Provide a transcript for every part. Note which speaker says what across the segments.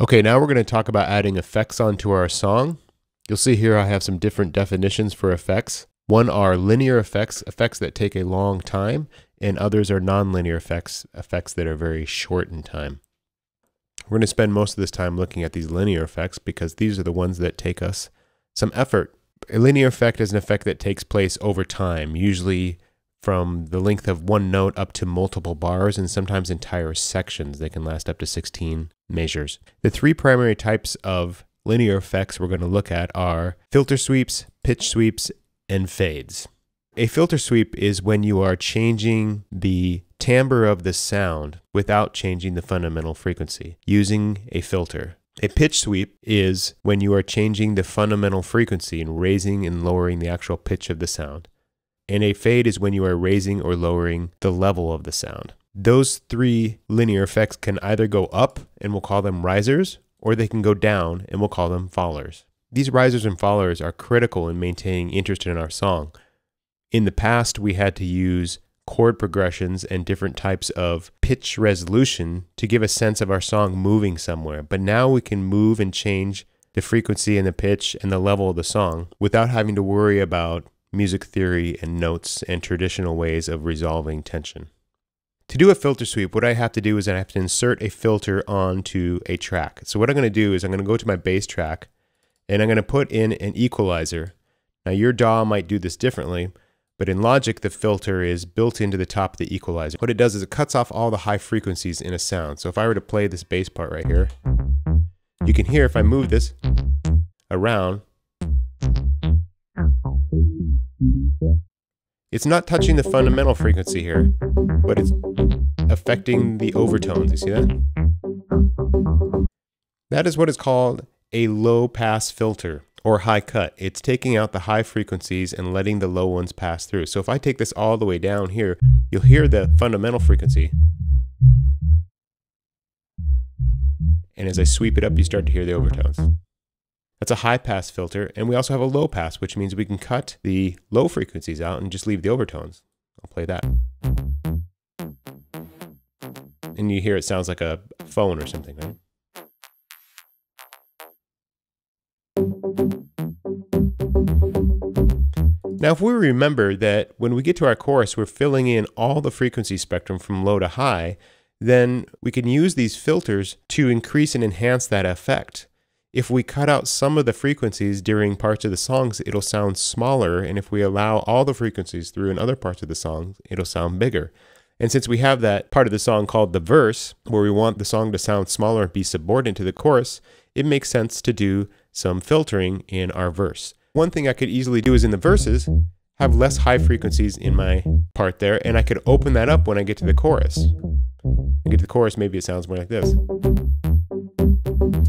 Speaker 1: Okay, now we're going to talk about adding effects onto our song. You'll see here I have some different definitions for effects. One are linear effects, effects that take a long time, and others are nonlinear effects, effects that are very short in time. We're going to spend most of this time looking at these linear effects because these are the ones that take us some effort. A linear effect is an effect that takes place over time, usually from the length of one note up to multiple bars and sometimes entire sections. They can last up to 16 measures. The three primary types of linear effects we're going to look at are filter sweeps, pitch sweeps, and fades. A filter sweep is when you are changing the timbre of the sound without changing the fundamental frequency using a filter. A pitch sweep is when you are changing the fundamental frequency and raising and lowering the actual pitch of the sound. And a fade is when you are raising or lowering the level of the sound. Those three linear effects can either go up, and we'll call them risers, or they can go down, and we'll call them fallers. These risers and fallers are critical in maintaining interest in our song. In the past, we had to use chord progressions and different types of pitch resolution to give a sense of our song moving somewhere. But now we can move and change the frequency and the pitch and the level of the song without having to worry about music theory and notes and traditional ways of resolving tension. To do a filter sweep, what I have to do is I have to insert a filter onto a track. So what I'm going to do is I'm going to go to my bass track and I'm going to put in an equalizer. Now your DAW might do this differently, but in Logic, the filter is built into the top of the equalizer. What it does is it cuts off all the high frequencies in a sound. So if I were to play this bass part right here, you can hear if I move this around, it's not touching the fundamental frequency here, but it's affecting the overtones. You see that? That is what is called a low pass filter or high cut. It's taking out the high frequencies and letting the low ones pass through. So if I take this all the way down here, you'll hear the fundamental frequency. And as I sweep it up, you start to hear the overtones. That's a high pass filter. And we also have a low pass, which means we can cut the low frequencies out and just leave the overtones. I'll play that. And you hear it sounds like a phone or something, right? Now, if we remember that when we get to our chorus, we're filling in all the frequency spectrum from low to high, then we can use these filters to increase and enhance that effect. If we cut out some of the frequencies during parts of the songs, it'll sound smaller. And if we allow all the frequencies through in other parts of the song, it'll sound bigger. And since we have that part of the song called the verse, where we want the song to sound smaller and be subordinate to the chorus, it makes sense to do some filtering in our verse. One thing I could easily do is in the verses, have less high frequencies in my part there, and I could open that up when I get to the chorus. I get to the chorus, maybe it sounds more like this.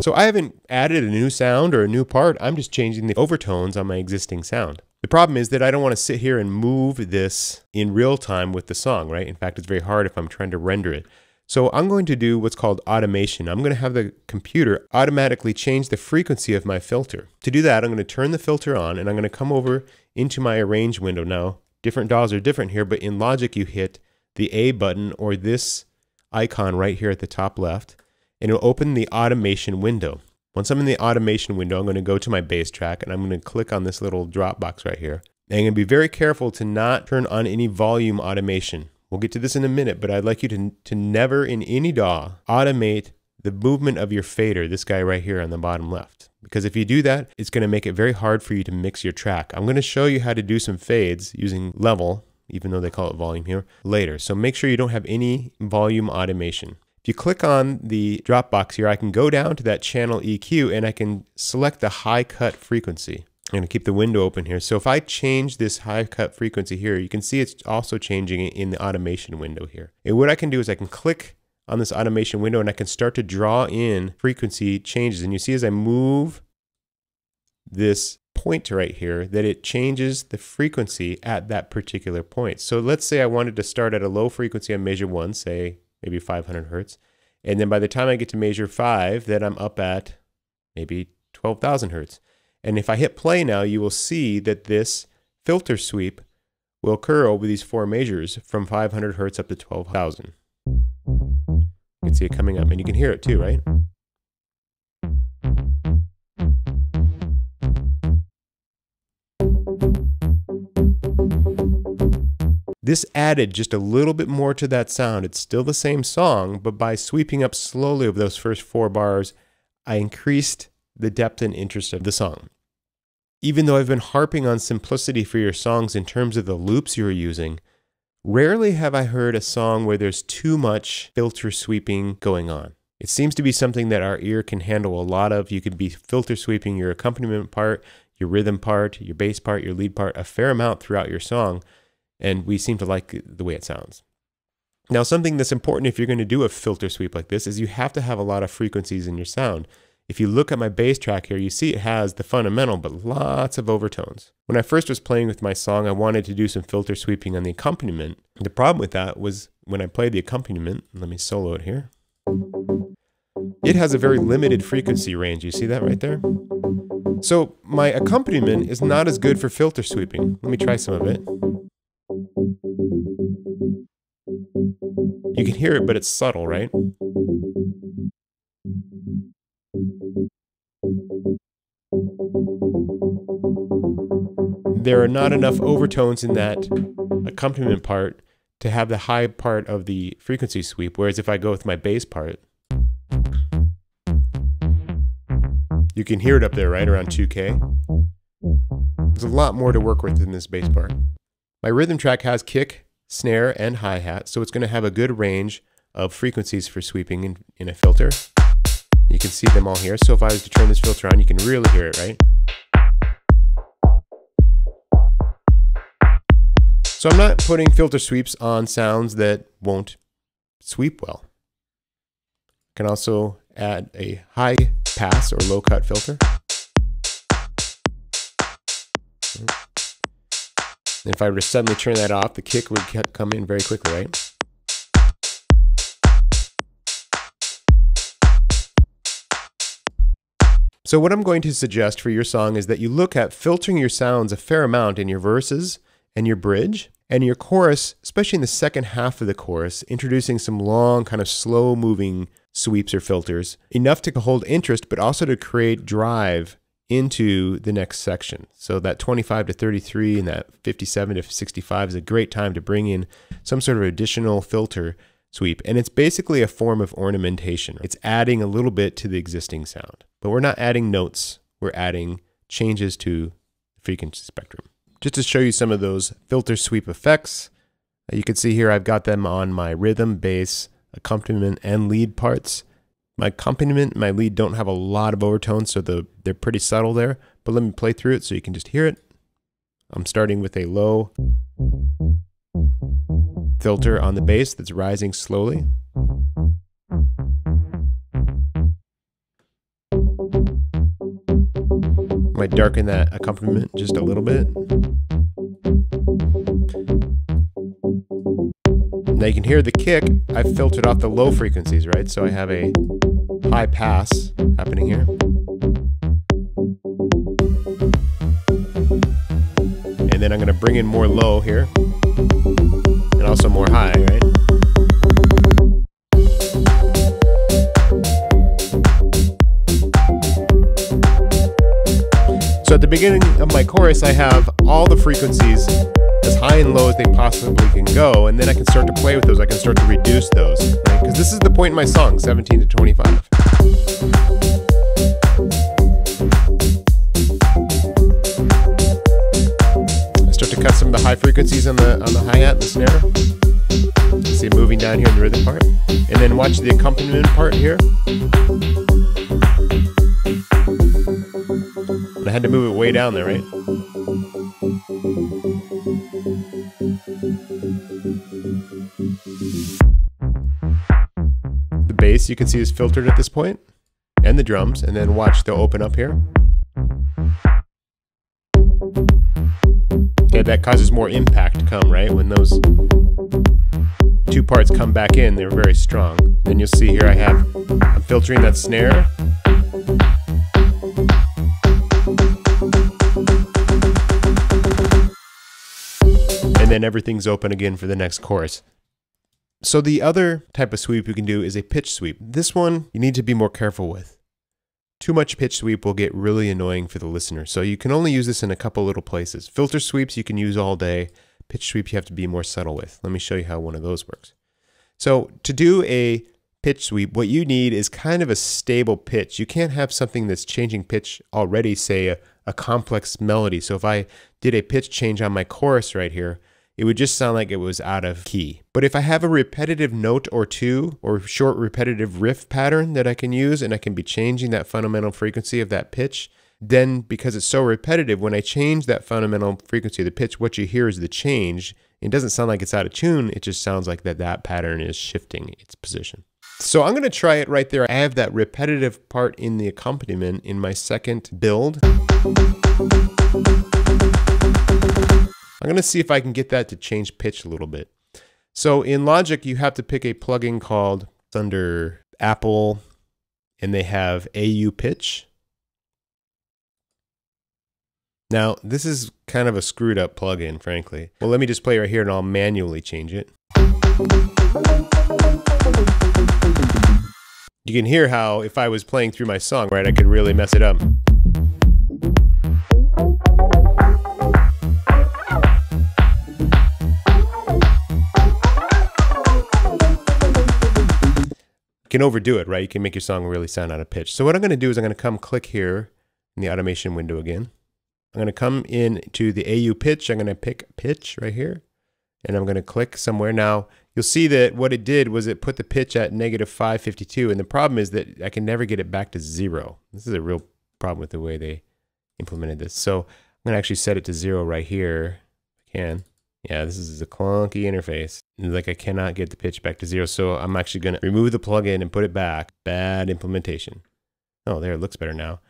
Speaker 1: So I haven't added a new sound or a new part. I'm just changing the overtones on my existing sound. The problem is that I don't want to sit here and move this in real time with the song, right? In fact, it's very hard if I'm trying to render it. So I'm going to do what's called automation. I'm going to have the computer automatically change the frequency of my filter. To do that, I'm going to turn the filter on and I'm going to come over into my arrange window. Now, different DAWs are different here, but in Logic, you hit the A button or this icon right here at the top left and it'll open the automation window. Once I'm in the automation window, I'm going to go to my bass track and I'm going to click on this little drop box right here. And I'm going to be very careful to not turn on any volume automation. We'll get to this in a minute, but I'd like you to, to never in any DAW automate the movement of your fader, this guy right here on the bottom left. Because if you do that, it's going to make it very hard for you to mix your track. I'm going to show you how to do some fades using level, even though they call it volume here, later. So make sure you don't have any volume automation. If you click on the drop box here, I can go down to that channel EQ and I can select the high cut frequency. I'm going to keep the window open here. So if I change this high cut frequency here, you can see it's also changing in the automation window here. And what I can do is I can click on this automation window and I can start to draw in frequency changes. And you see as I move this point right here that it changes the frequency at that particular point. So let's say I wanted to start at a low frequency on measure one, say maybe 500 hertz. And then by the time I get to measure five, then I'm up at maybe 12,000 hertz. And if I hit play now, you will see that this filter sweep will occur over these four measures from 500 hertz up to 12,000. You can see it coming up and you can hear it too, right? This added just a little bit more to that sound. It's still the same song, but by sweeping up slowly over those first four bars, I increased the depth and interest of the song. Even though I've been harping on simplicity for your songs in terms of the loops you're using, rarely have I heard a song where there's too much filter sweeping going on. It seems to be something that our ear can handle a lot of. You could be filter sweeping your accompaniment part, your rhythm part, your bass part, your lead part a fair amount throughout your song, and we seem to like the way it sounds. Now, something that's important if you're going to do a filter sweep like this is you have to have a lot of frequencies in your sound. If you look at my bass track here, you see it has the fundamental, but lots of overtones. When I first was playing with my song, I wanted to do some filter sweeping on the accompaniment. The problem with that was when I played the accompaniment, let me solo it here. It has a very limited frequency range. You see that right there? So my accompaniment is not as good for filter sweeping. Let me try some of it. You can hear it, but it's subtle, right? There are not enough overtones in that accompaniment part to have the high part of the frequency sweep, whereas if I go with my bass part, you can hear it up there, right around 2K. There's a lot more to work with in this bass part. My rhythm track has kick, snare, and hi-hat, so it's going to have a good range of frequencies for sweeping in, in a filter. You can see them all here. So if I was to turn this filter on, you can really hear it, right? So I'm not putting filter sweeps on sounds that won't sweep well. Can also add a high pass or low cut filter. And if I were to suddenly turn that off, the kick would come in very quickly, right? So what I'm going to suggest for your song is that you look at filtering your sounds a fair amount in your verses and your bridge and your chorus, especially in the second half of the chorus, introducing some long, kind of slow moving sweeps or filters, enough to hold interest, but also to create drive into the next section. So that 25 to 33 and that 57 to 65 is a great time to bring in some sort of additional filter sweep. And it's basically a form of ornamentation. It's adding a little bit to the existing sound, but we're not adding notes. We're adding changes to the frequency spectrum. Just to show you some of those filter sweep effects, you can see here I've got them on my rhythm, bass, accompaniment, and lead parts. My accompaniment my lead don't have a lot of overtones, so the, they're pretty subtle there. But let me play through it so you can just hear it. I'm starting with a low filter on the bass that's rising slowly. Might darken that accompaniment just a little bit. Now you can hear the kick. I've filtered off the low frequencies, right? So I have a high pass happening here. And then I'm going to bring in more low here. And also more high, right? So at the beginning of my chorus, I have all the frequencies as high and low as they possibly can go, and then I can start to play with those. I can start to reduce those, right? Because this is the point in my song, 17 to 25. High frequencies on the on the hi-hat and the snare. See it moving down here in the rhythm part. And then watch the accompaniment part here. I had to move it way down there, right? The bass you can see is filtered at this point, and the drums, and then watch they'll open up here. Okay, that causes more impact to come, right? When those two parts come back in, they're very strong. Then you'll see here I have, I'm filtering that snare, and then everything's open again for the next chorus. So the other type of sweep you can do is a pitch sweep. This one you need to be more careful with. Too much pitch sweep will get really annoying for the listener. So you can only use this in a couple little places. Filter sweeps you can use all day. pitch sweep you have to be more subtle with. Let me show you how one of those works. So to do a pitch sweep, what you need is kind of a stable pitch. You can't have something that's changing pitch already, say a, a complex melody. So if I did a pitch change on my chorus right here, it would just sound like it was out of key. But if I have a repetitive note or two or short repetitive riff pattern that I can use and I can be changing that fundamental frequency of that pitch, then because it's so repetitive, when I change that fundamental frequency of the pitch, what you hear is the change. It doesn't sound like it's out of tune. It just sounds like that that pattern is shifting its position. So I'm going to try it right there. I have that repetitive part in the accompaniment in my second build. I'm going to see if I can get that to change pitch a little bit. So in Logic, you have to pick a plugin called under Apple, and they have AU Pitch. Now, this is kind of a screwed up plugin, frankly. Well, let me just play right here and I'll manually change it. You can hear how if I was playing through my song, right, I could really mess it up. Can overdo it, right? You can make your song really sound out of pitch. So what I'm going to do is I'm going to come click here in the automation window again. I'm going to come in to the AU pitch. I'm going to pick pitch right here and I'm going to click somewhere. Now you'll see that what it did was it put the pitch at negative 552. And the problem is that I can never get it back to zero. This is a real problem with the way they implemented this. So I'm going to actually set it to zero right here. I can. Yeah, this is a clunky interface. Like I cannot get the pitch back to zero. So I'm actually going to remove the plugin and put it back. Bad implementation. Oh, there, it looks better now.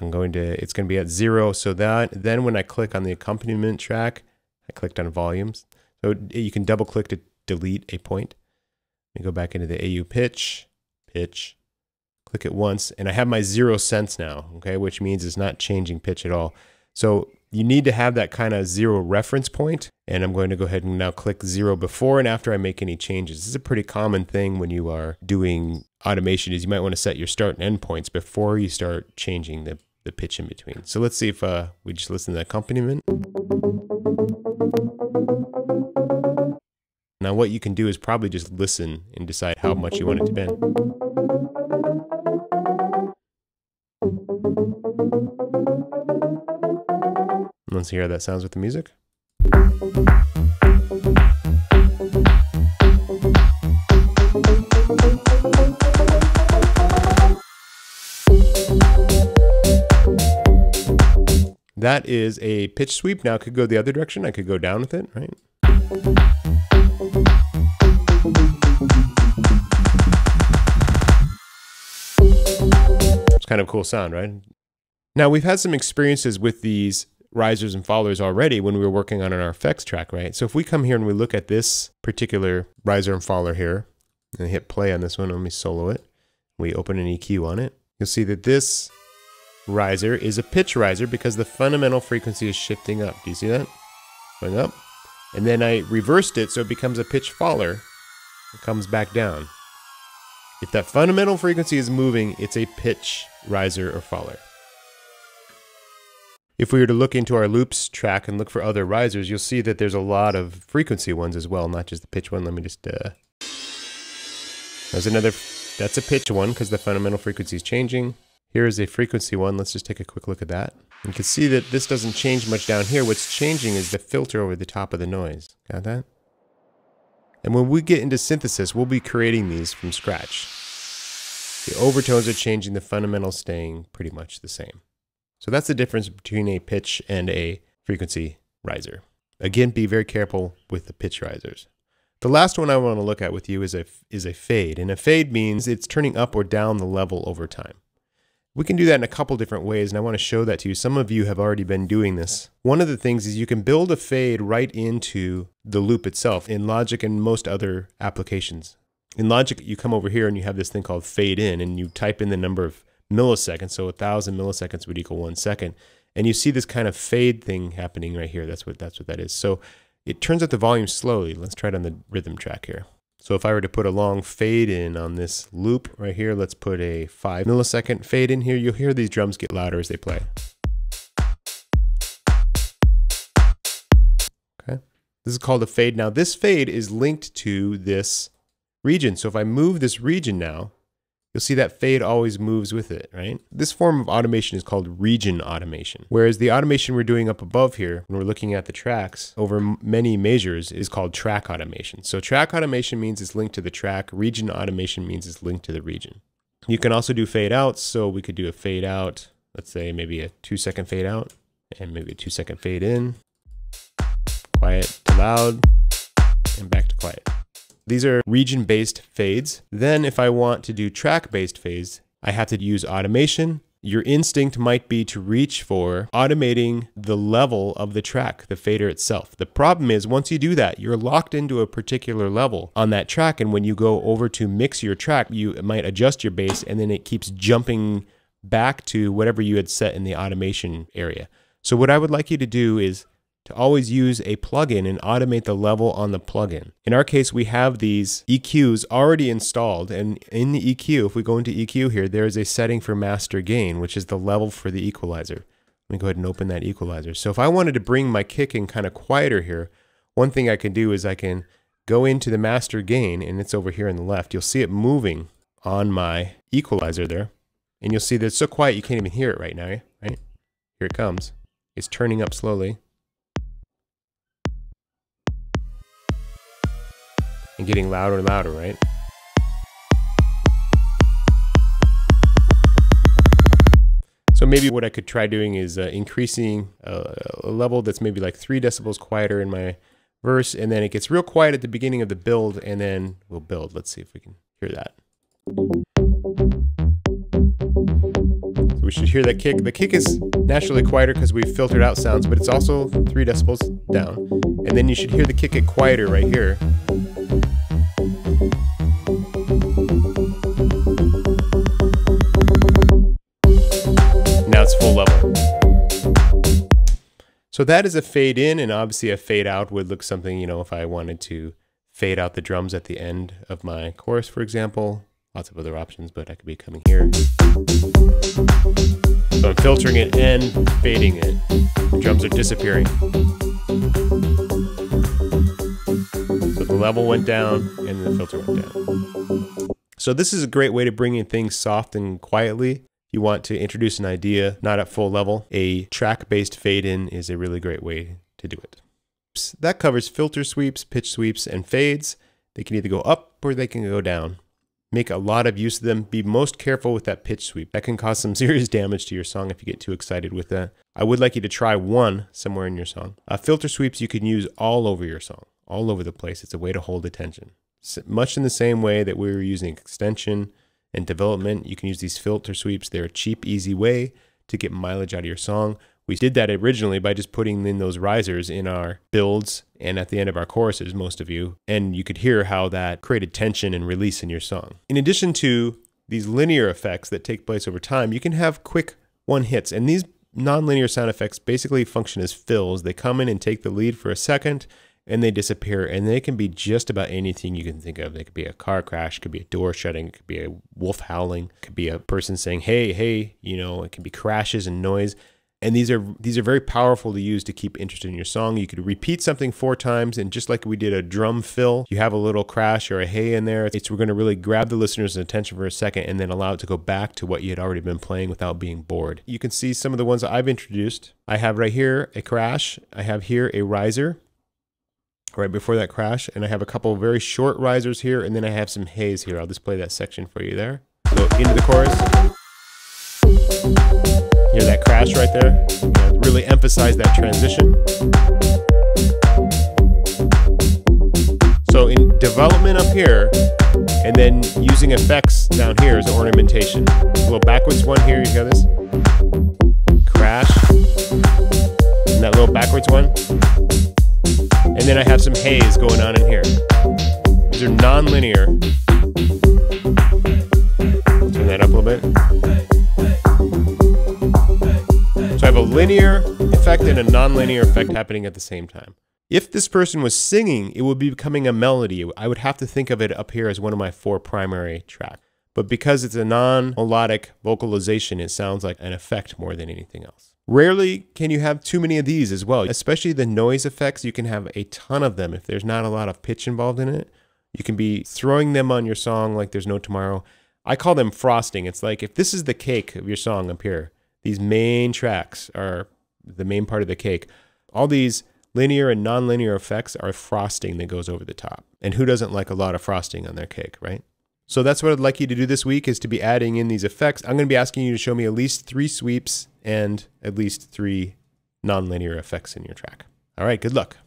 Speaker 1: I'm going to, it's going to be at zero. So that, then when I click on the accompaniment track, I clicked on volumes. So you can double click to delete a point. Let me go back into the AU pitch, pitch, click it once, and I have my zero cents now, okay, which means it's not changing pitch at all. So you need to have that kind of zero reference point, and I'm going to go ahead and now click zero before and after I make any changes. This is a pretty common thing when you are doing automation is you might want to set your start and end points before you start changing the, the pitch in between. So let's see if uh, we just listen to the accompaniment. Now what you can do is probably just listen and decide how much you want it to bend. Let's hear how that sounds with the music. That is a pitch sweep. Now could go the other direction. I could go down with it, right? It's kind of cool sound, right? Now, we've had some experiences with these risers and fallers already when we were working on our effects track, right? So if we come here and we look at this particular riser and faller here, and hit play on this one, let me solo it. We open an EQ on it. You'll see that this riser is a pitch riser because the fundamental frequency is shifting up. Do you see that? Going up. And then I reversed it so it becomes a pitch faller. It comes back down. If that fundamental frequency is moving, it's a pitch riser or faller. If we were to look into our loops track and look for other risers, you'll see that there's a lot of frequency ones as well, not just the pitch one. Let me just, uh, there's another, that's a pitch one because the fundamental frequency is changing. Here is a frequency one. Let's just take a quick look at that. You can see that this doesn't change much down here. What's changing is the filter over the top of the noise. Got that? And when we get into synthesis, we'll be creating these from scratch. The overtones are changing, the fundamentals staying pretty much the same. So that's the difference between a pitch and a frequency riser. Again, be very careful with the pitch risers. The last one I want to look at with you is a, is a fade. And a fade means it's turning up or down the level over time. We can do that in a couple different ways, and I want to show that to you. Some of you have already been doing this. One of the things is you can build a fade right into the loop itself in Logic and most other applications. In Logic, you come over here and you have this thing called fade in, and you type in the number of milliseconds. So a thousand milliseconds would equal one second. And you see this kind of fade thing happening right here. That's what that's what that is. So it turns up the volume slowly. Let's try it on the rhythm track here. So if I were to put a long fade in on this loop right here, let's put a five millisecond fade in here. You'll hear these drums get louder as they play. Okay. This is called a fade. Now this fade is linked to this region. So if I move this region now, you'll see that fade always moves with it, right? This form of automation is called region automation. Whereas the automation we're doing up above here, when we're looking at the tracks over many measures, is called track automation. So track automation means it's linked to the track. Region automation means it's linked to the region. You can also do fade outs. So we could do a fade out, let's say maybe a two second fade out and maybe a two second fade in, quiet to loud, and back to quiet. These are region-based fades. Then if I want to do track-based fades, I have to use automation. Your instinct might be to reach for automating the level of the track, the fader itself. The problem is once you do that, you're locked into a particular level on that track. And when you go over to mix your track, you might adjust your bass and then it keeps jumping back to whatever you had set in the automation area. So what I would like you to do is to always use a plugin and automate the level on the plugin. In our case, we have these EQs already installed. And in the EQ, if we go into EQ here, there is a setting for master gain, which is the level for the equalizer. Let me go ahead and open that equalizer. So if I wanted to bring my kick in kind of quieter here, one thing I can do is I can go into the master gain and it's over here on the left. You'll see it moving on my equalizer there. And you'll see that it's so quiet you can't even hear it right now, right? Here it comes. It's turning up slowly. And getting louder and louder, right? So maybe what I could try doing is uh, increasing uh, a level that's maybe like three decibels quieter in my verse, and then it gets real quiet at the beginning of the build, and then we'll build. Let's see if we can hear that. So we should hear that kick. The kick is naturally quieter because we've filtered out sounds, but it's also three decibels down. And then you should hear the kick get quieter right here. So that is a fade in and obviously a fade out would look something, you know, if I wanted to fade out the drums at the end of my chorus, for example. Lots of other options, but I could be coming here. So I'm filtering it and fading it. The drums are disappearing. So the level went down and the filter went down. So this is a great way to bring in things soft and quietly. You want to introduce an idea not at full level. A track-based fade-in is a really great way to do it. That covers filter sweeps, pitch sweeps, and fades. They can either go up or they can go down. Make a lot of use of them. Be most careful with that pitch sweep. That can cause some serious damage to your song if you get too excited with that. I would like you to try one somewhere in your song. Uh, filter sweeps you can use all over your song all over the place. It's a way to hold attention. much in the same way that we were using extension and development, you can use these filter sweeps. They're a cheap, easy way to get mileage out of your song. We did that originally by just putting in those risers in our builds and at the end of our choruses, most of you, and you could hear how that created tension and release in your song. In addition to these linear effects that take place over time, you can have quick one hits, and these nonlinear sound effects basically function as fills. They come in and take the lead for a second, and they disappear and they can be just about anything you can think of. They could be a car crash, could be a door shutting, it could be a wolf howling, it could be a person saying, "Hey, hey," you know, it can be crashes and noise. And these are these are very powerful to use to keep interested in your song. You could repeat something four times, and just like we did a drum fill, you have a little crash or a hey in there. It's we're going to really grab the listener's attention for a second, and then allow it to go back to what you had already been playing without being bored. You can see some of the ones I've introduced. I have right here a crash. I have here a riser right before that crash. And I have a couple very short risers here, and then I have some haze here. I'll just play that section for you there. Go into the chorus. Hear that crash right there? really emphasize that transition. So in development up here, and then using effects down here as ornamentation. A little backwards one here, you got this? Crash. And that little backwards one. And then I have some haze going on in here. These are non-linear. Turn that up a little bit. So I have a linear effect and a non-linear effect happening at the same time. If this person was singing, it would be becoming a melody. I would have to think of it up here as one of my four primary tracks. but because it's a non melodic vocalization, it sounds like an effect more than anything else. Rarely can you have too many of these as well, especially the noise effects. You can have a ton of them if there's not a lot of pitch involved in it. You can be throwing them on your song like there's no tomorrow. I call them frosting. It's like if this is the cake of your song up here, these main tracks are the main part of the cake. All these linear and nonlinear effects are frosting that goes over the top. And who doesn't like a lot of frosting on their cake, right? So that's what I'd like you to do this week is to be adding in these effects. I'm going to be asking you to show me at least three sweeps and at least three nonlinear effects in your track. All right, good luck.